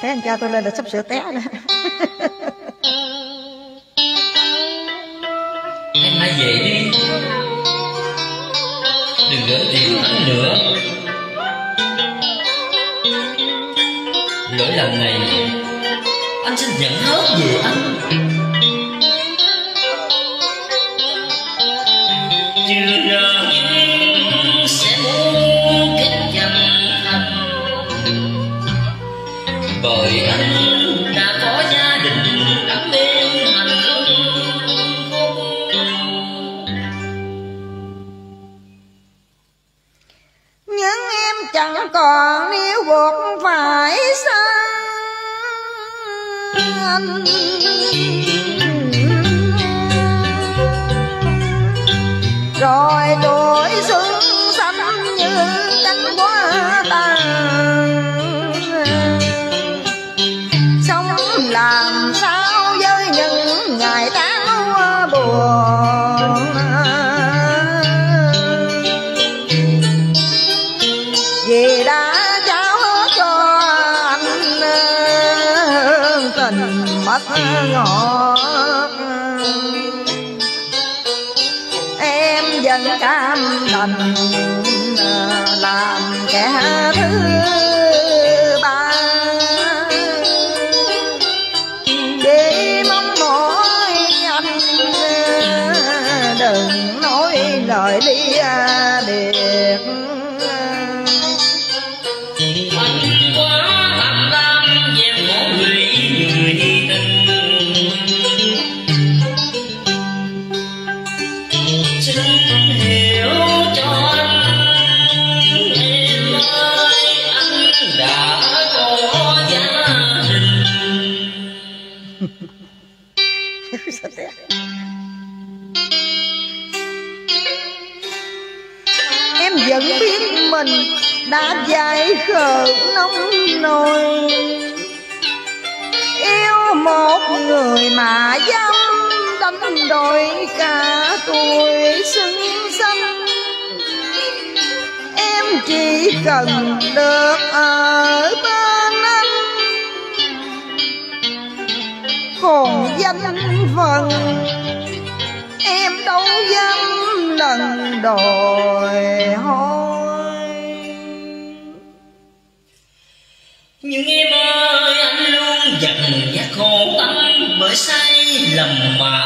thế anh cha tôi lên là sắp sửa té đó em nói về đi. Đừng gỡ tiền anh nữa. Lỗi lầm này, anh xin nhận hết về anh. chẳng còn nếu buộc phải sanh rồi tuổi xuân xanh như cánh hoa tàn. Sống làm sao với những ngày tháng buồn. thành làm kẻ thứ vẫn biết mình đã dại khờ nóng nồi. Yêu một người mà dám đánh đổi cả tuổi xuân xanh Em chỉ cần được ở bên anh. Còn danh phần em đâu dám lần đòi. nỗi sai lầm mà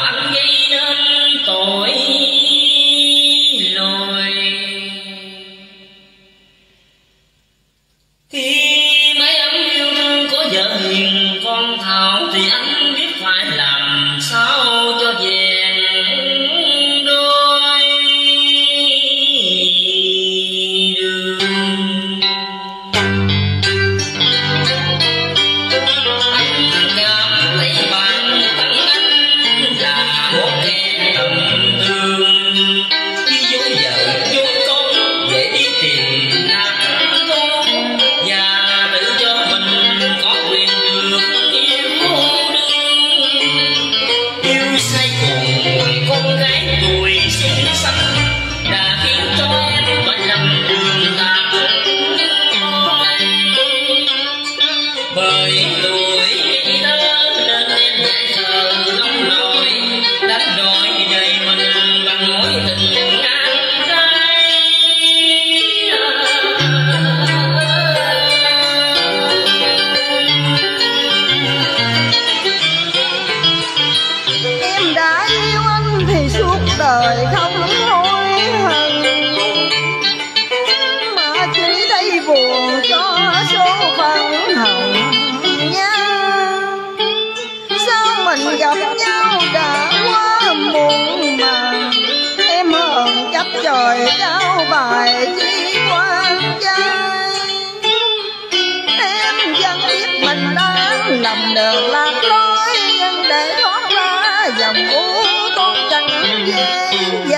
yeah.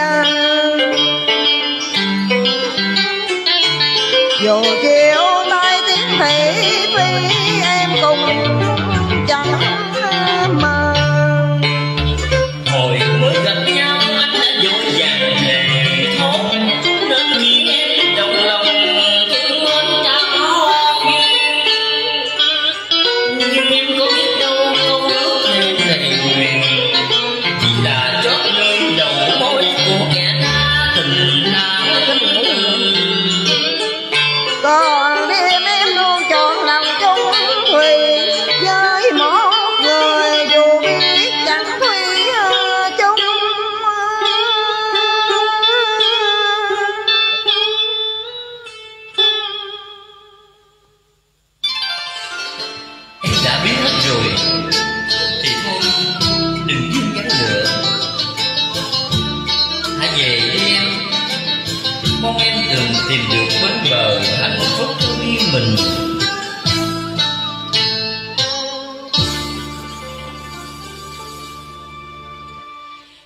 Mong em đừng tìm được bến bờ hạnh phúc cho riêng mình.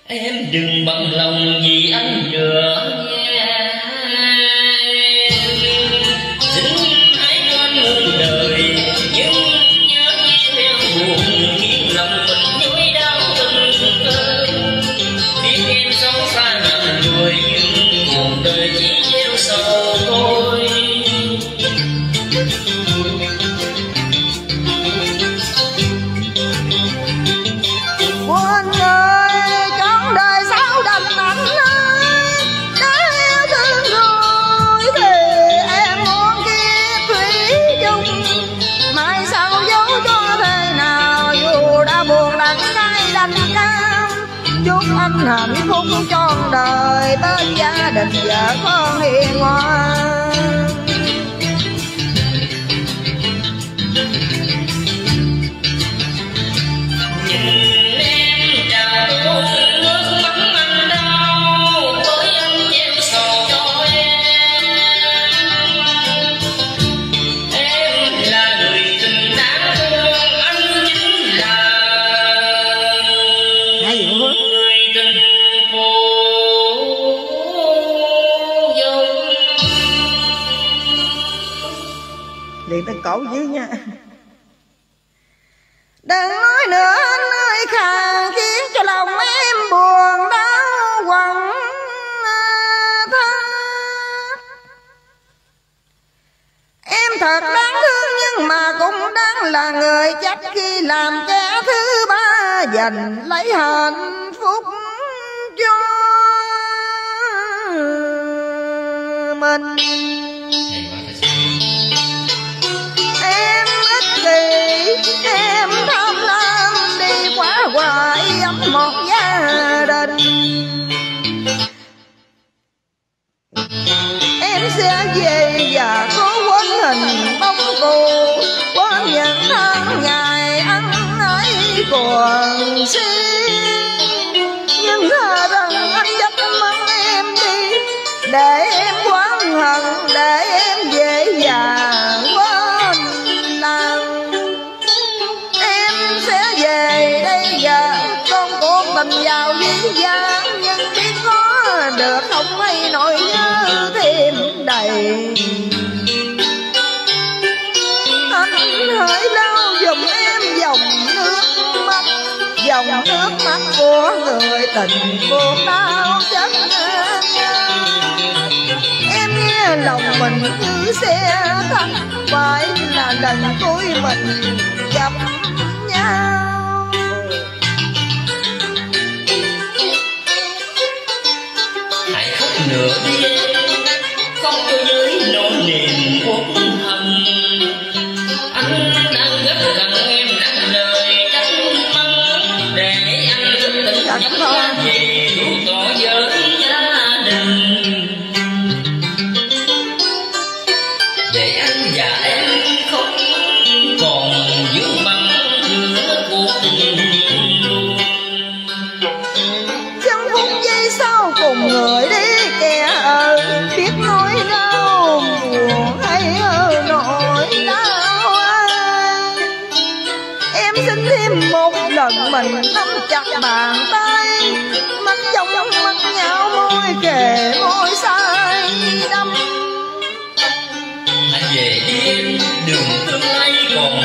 Em đừng bằng lòng gì tới bên gia đình vợ con hiền ngoan. Liền cổ dưới nha. Đừng nói nữa, nơi khàn khiến cho lòng em buồn đau quặn à, thắt em thật đáng thương nhưng mà cũng đáng là người trách khi làm kẻ thứ ba giành lấy hạnh phúc cho mình. Để em quán hận, để em dễ dàng quên lòng em sẽ về đây giờ con cuộc tình vào dĩ dáng, nhưng biết có được không hay nỗi nhớ thêm đầy. Anh hỡi lau dùm em dòng nước mắt, dòng nước mắt của người tình buồn đau chất lòng mình như xe thắt. Phải là lần cuối mình gặp nhau. Hãy khóc nữa đi chặt bàn tay, mắt trong mắt nhau môi kề môi say đắm hãy về đi em đường tương lai còn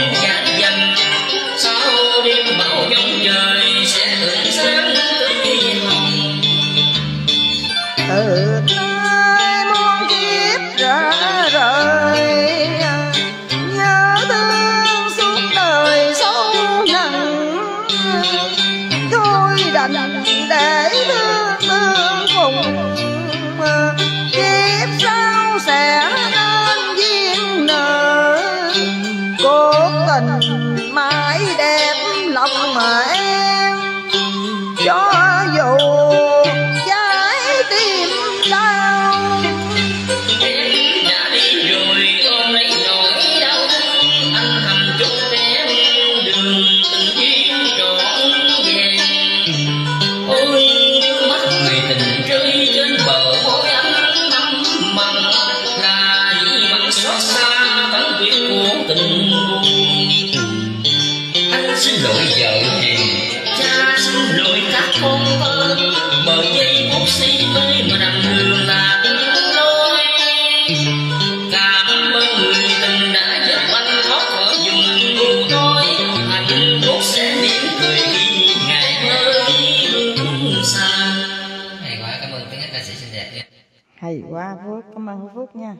hay quá phước. Cảm ơn phước nha.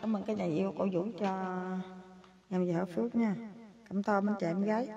Cảm ơn cái nhà yêu cổ vũ cho em vợ phước nha. Cảm ơn bên chị em gái.